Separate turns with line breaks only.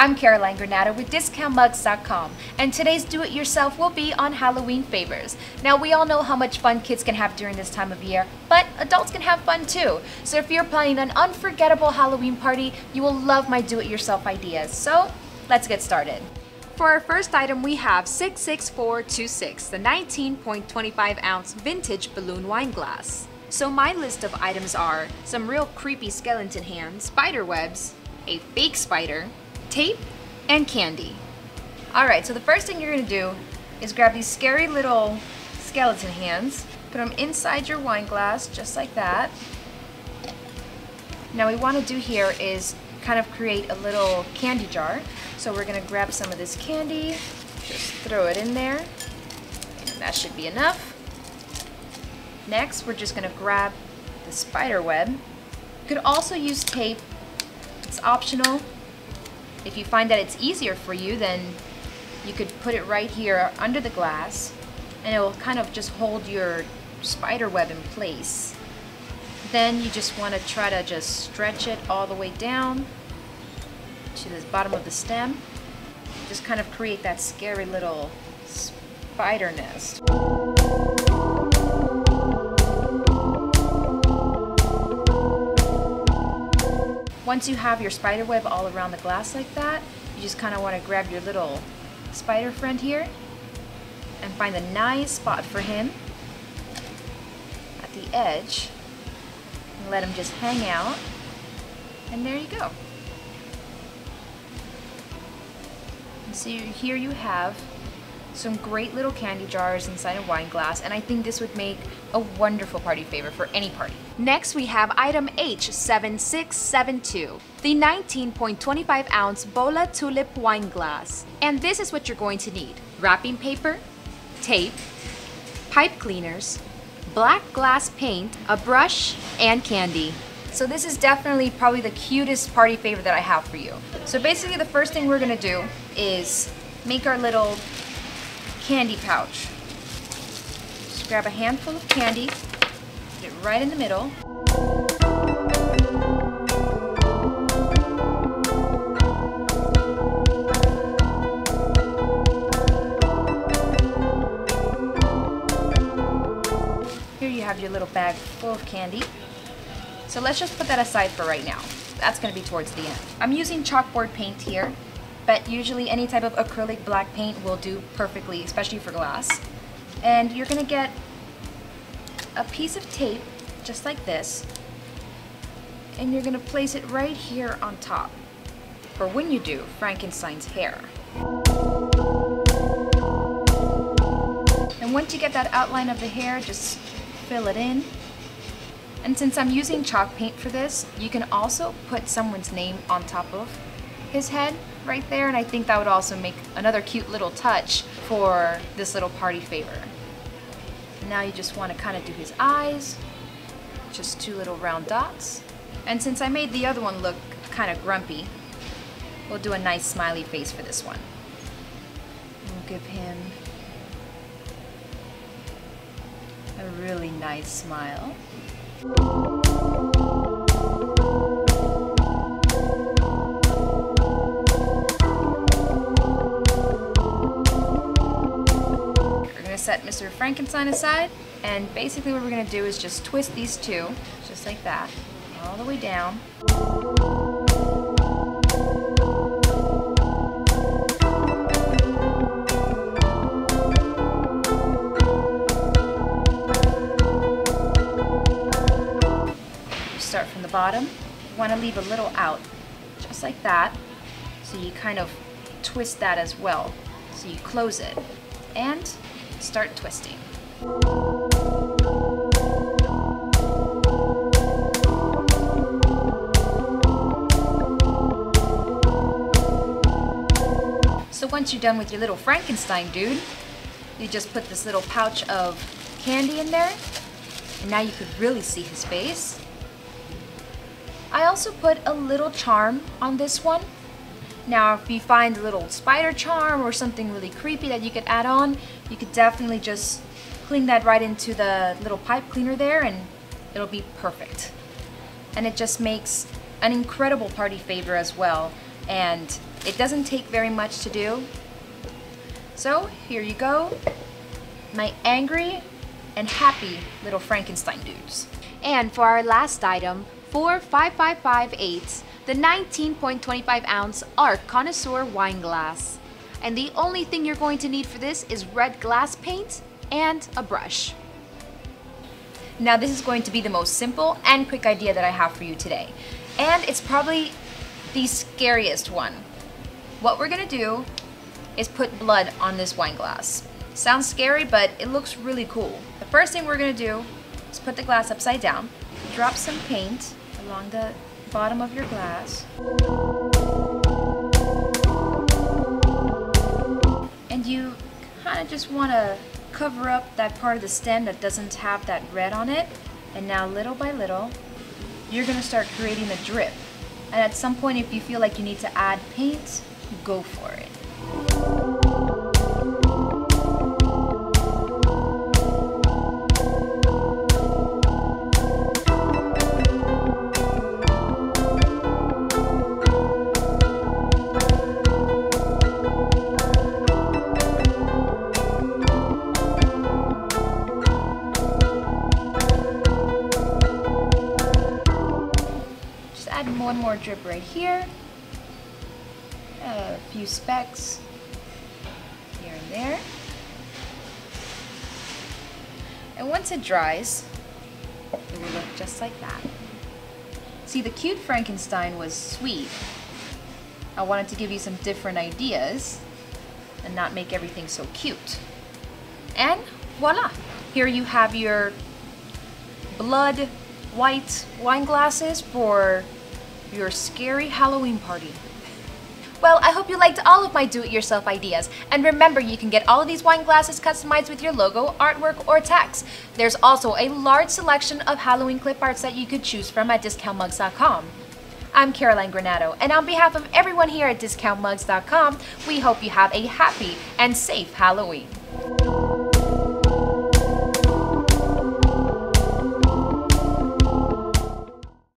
I'm Caroline Granado with DiscountMugs.com, and today's do-it-yourself will be on Halloween favors. Now, we all know how much fun kids can have during this time of year, but adults can have fun too. So if you're planning an unforgettable Halloween party, you will love my do-it-yourself ideas. So, let's get started. For our first item, we have 66426, the 19.25 ounce vintage balloon wine glass. So my list of items are some real creepy skeleton hands, spider webs, a fake spider, tape, and candy. Alright, so the first thing you're going to do is grab these scary little skeleton hands, put them inside your wine glass, just like that. Now we want to do here is kind of create a little candy jar. So we're going to grab some of this candy, just throw it in there, and that should be enough. Next, we're just going to grab the spider web. You could also use tape. It's optional. If you find that it's easier for you, then you could put it right here under the glass and it will kind of just hold your spider web in place. Then you just want to try to just stretch it all the way down to the bottom of the stem. Just kind of create that scary little spider nest. Once you have your spider web all around the glass like that, you just kind of want to grab your little spider friend here and find a nice spot for him at the edge and let him just hang out and there you go. And so here you have some great little candy jars inside a wine glass, and I think this would make a wonderful party favor for any party. Next, we have item H7672, the 19.25 ounce Bola Tulip wine glass. And this is what you're going to need. Wrapping paper, tape, pipe cleaners, black glass paint, a brush, and candy. So this is definitely probably the cutest party favor that I have for you. So basically the first thing we're gonna do is make our little candy pouch. Just grab a handful of candy, put it right in the middle. Here you have your little bag full of candy. So let's just put that aside for right now. That's going to be towards the end. I'm using chalkboard paint here but usually any type of acrylic black paint will do perfectly, especially for glass. And you're gonna get a piece of tape, just like this, and you're gonna place it right here on top, for when you do Frankenstein's hair. And once you get that outline of the hair, just fill it in. And since I'm using chalk paint for this, you can also put someone's name on top of his head right there and I think that would also make another cute little touch for this little party favor. Now you just want to kind of do his eyes, just two little round dots. And since I made the other one look kind of grumpy, we'll do a nice smiley face for this one. We'll give him a really nice smile. Mr. Frankenstein aside, and basically what we're going to do is just twist these two, just like that, all the way down. start from the bottom. You want to leave a little out, just like that. So you kind of twist that as well. So you close it. And start twisting. So once you're done with your little Frankenstein dude, you just put this little pouch of candy in there, and now you could really see his face. I also put a little charm on this one now, if you find a little spider charm or something really creepy that you could add on, you could definitely just clean that right into the little pipe cleaner there and it'll be perfect. And it just makes an incredible party favor as well. And It doesn't take very much to do. So here you go, my angry and happy little Frankenstein dudes. And for our last item, 5558, the 19.25 ounce Arc Connoisseur wine glass. And the only thing you're going to need for this is red glass paint and a brush. Now this is going to be the most simple and quick idea that I have for you today. And it's probably the scariest one. What we're gonna do is put blood on this wine glass. Sounds scary, but it looks really cool. The first thing we're gonna do is put the glass upside down, drop some paint along the bottom of your glass. Kind of just want to cover up that part of the stem that doesn't have that red on it. And now little by little, you're going to start creating a drip. And at some point, if you feel like you need to add paint, go for it. Drip right here. A few specks here and there. And once it dries, it will look just like that. See, the cute Frankenstein was sweet. I wanted to give you some different ideas and not make everything so cute. And voila! Here you have your blood white wine glasses for your scary Halloween party. Well, I hope you liked all of my do-it-yourself ideas. And remember, you can get all of these wine glasses customized with your logo, artwork, or text. There's also a large selection of Halloween clip arts that you could choose from at discountmugs.com. I'm Caroline Granado, and on behalf of everyone here at discountmugs.com, we hope you have a happy and safe Halloween.